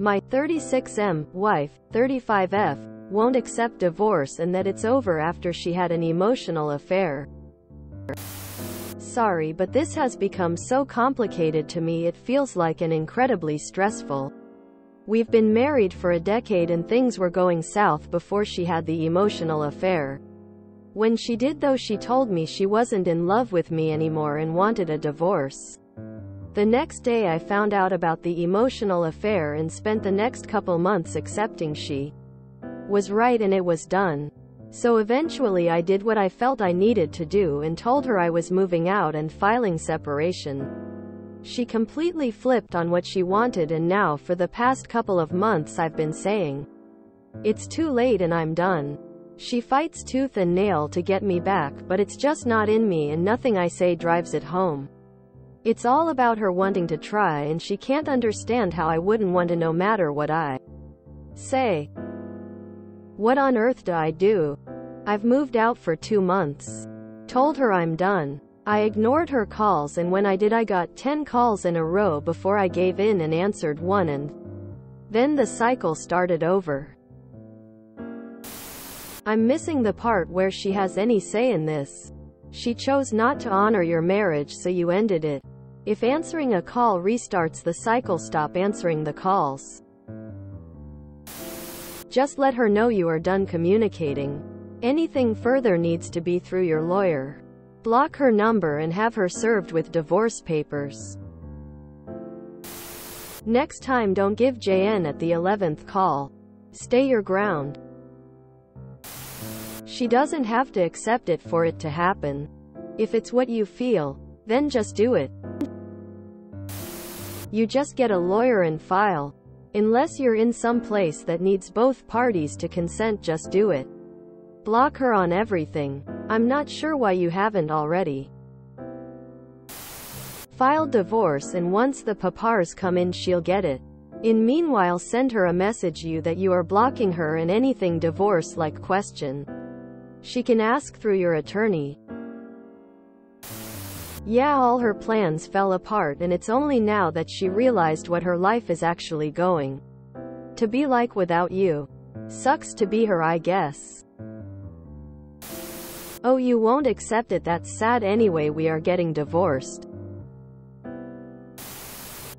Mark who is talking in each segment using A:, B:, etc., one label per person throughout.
A: My 36M wife, 35F, won't accept divorce and that it's over after she had an emotional affair. Sorry but this has become so complicated to me it feels like an incredibly stressful. We've been married for a decade and things were going south before she had the emotional affair. When she did though she told me she wasn't in love with me anymore and wanted a divorce. The next day I found out about the emotional affair and spent the next couple months accepting she was right and it was done. So eventually I did what I felt I needed to do and told her I was moving out and filing separation. She completely flipped on what she wanted and now for the past couple of months I've been saying, it's too late and I'm done. She fights tooth and nail to get me back but it's just not in me and nothing I say drives it home. It's all about her wanting to try and she can't understand how I wouldn't want to no matter what I say. What on earth do I do? I've moved out for two months. Told her I'm done. I ignored her calls and when I did I got 10 calls in a row before I gave in and answered one and then the cycle started over. I'm missing the part where she has any say in this. She chose not to honor your marriage so you ended it. If answering a call restarts the cycle stop answering the calls. Just let her know you are done communicating. Anything further needs to be through your lawyer. Block her number and have her served with divorce papers. Next time don't give JN at the 11th call. Stay your ground. She doesn't have to accept it for it to happen. If it's what you feel, then just do it. You just get a lawyer and file. Unless you're in some place that needs both parties to consent just do it. Block her on everything. I'm not sure why you haven't already. File divorce and once the papars come in she'll get it. In meanwhile send her a message you that you are blocking her and anything divorce like question. She can ask through your attorney. Yeah all her plans fell apart and it's only now that she realized what her life is actually going to be like without you. Sucks to be her I guess. Oh you won't accept it that's sad anyway we are getting divorced.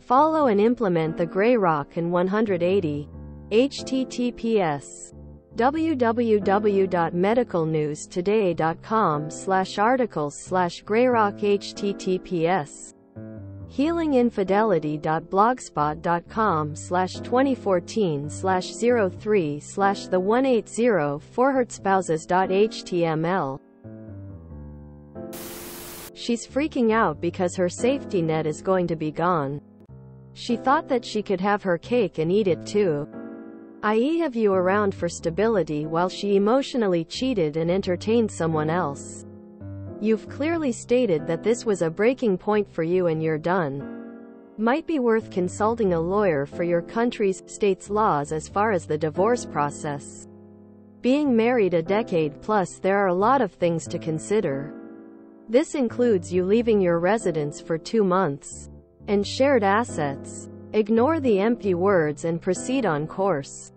A: Follow and implement the Grey Rock in 180. https www.medicalnewstoday.com slash articles slash greyrock https healinginfidelity.blogspot.com slash 2014 slash 03 slash the 180 forhertspouses.html She's freaking out because her safety net is going to be gone. She thought that she could have her cake and eat it too i.e. have you around for stability while she emotionally cheated and entertained someone else. You've clearly stated that this was a breaking point for you and you're done. Might be worth consulting a lawyer for your country's, state's laws as far as the divorce process. Being married a decade plus there are a lot of things to consider. This includes you leaving your residence for two months. And shared assets. Ignore the empty words and proceed on course.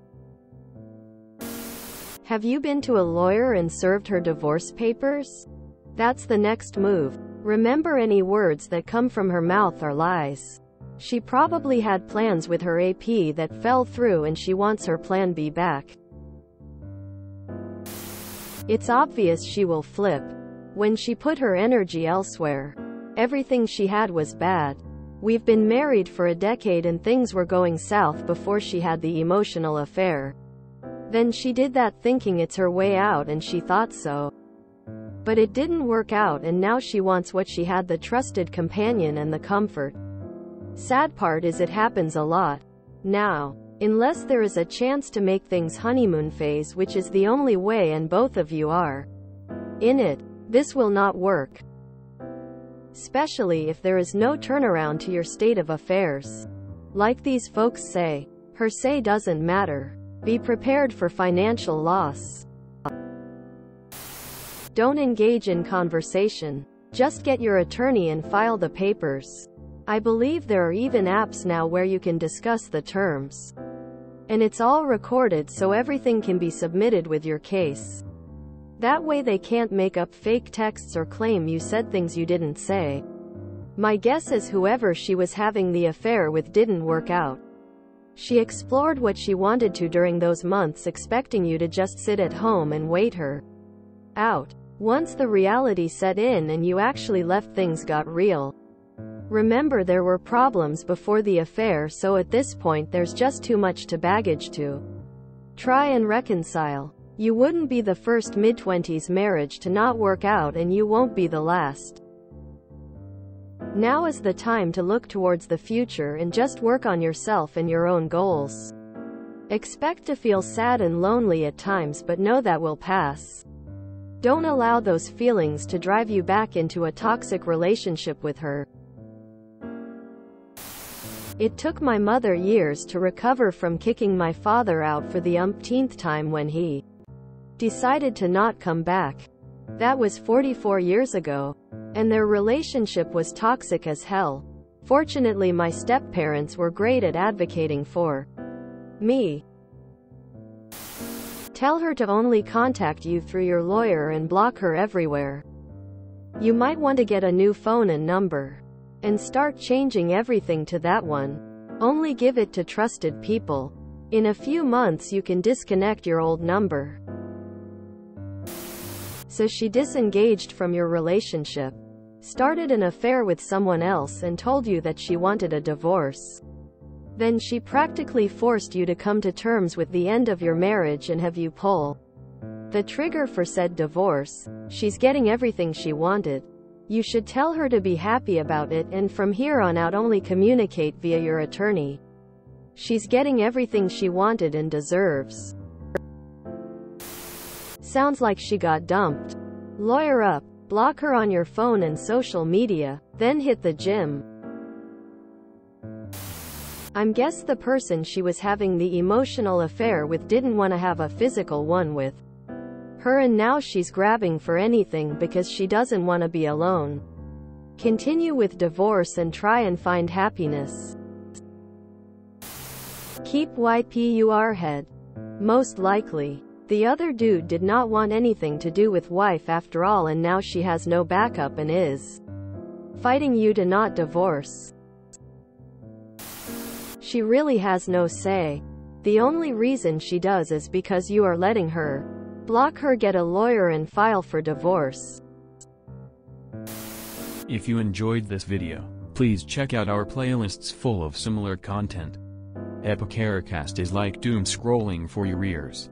A: Have you been to a lawyer and served her divorce papers? That's the next move. Remember any words that come from her mouth are lies. She probably had plans with her AP that fell through and she wants her plan B back. It's obvious she will flip. When she put her energy elsewhere. Everything she had was bad. We've been married for a decade and things were going south before she had the emotional affair. Then she did that thinking it's her way out and she thought so. But it didn't work out and now she wants what she had the trusted companion and the comfort. Sad part is it happens a lot. Now. Unless there is a chance to make things honeymoon phase which is the only way and both of you are in it. This will not work especially if there is no turnaround to your state of affairs. Like these folks say, her say doesn't matter. Be prepared for financial loss. Don't engage in conversation. Just get your attorney and file the papers. I believe there are even apps now where you can discuss the terms. And it's all recorded so everything can be submitted with your case. That way they can't make up fake texts or claim you said things you didn't say. My guess is whoever she was having the affair with didn't work out. She explored what she wanted to during those months expecting you to just sit at home and wait her out. Once the reality set in and you actually left things got real. Remember there were problems before the affair so at this point there's just too much to baggage to try and reconcile. You wouldn't be the first mid-twenties marriage to not work out and you won't be the last. Now is the time to look towards the future and just work on yourself and your own goals. Expect to feel sad and lonely at times but know that will pass. Don't allow those feelings to drive you back into a toxic relationship with her. It took my mother years to recover from kicking my father out for the umpteenth time when he decided to not come back. That was 44 years ago. And their relationship was toxic as hell. Fortunately my step-parents were great at advocating for me. Tell her to only contact you through your lawyer and block her everywhere. You might want to get a new phone and number. And start changing everything to that one. Only give it to trusted people. In a few months you can disconnect your old number. So she disengaged from your relationship. Started an affair with someone else and told you that she wanted a divorce. Then she practically forced you to come to terms with the end of your marriage and have you pull the trigger for said divorce. She's getting everything she wanted. You should tell her to be happy about it and from here on out only communicate via your attorney. She's getting everything she wanted and deserves. Sounds like she got dumped. Lawyer up. Block her on your phone and social media, then hit the gym. I'm guess the person she was having the emotional affair with didn't want to have a physical one with her and now she's grabbing for anything because she doesn't want to be alone. Continue with divorce and try and find happiness. Keep YPUR head. Most likely. The other dude did not want anything to do with wife after all and now she has no backup and is fighting you to not divorce. She really has no say. The only reason she does is because you are letting her. Block her get a lawyer and file for divorce.
B: If you enjoyed this video, please check out our playlists full of similar content. Epicaricast is like doom scrolling for your ears.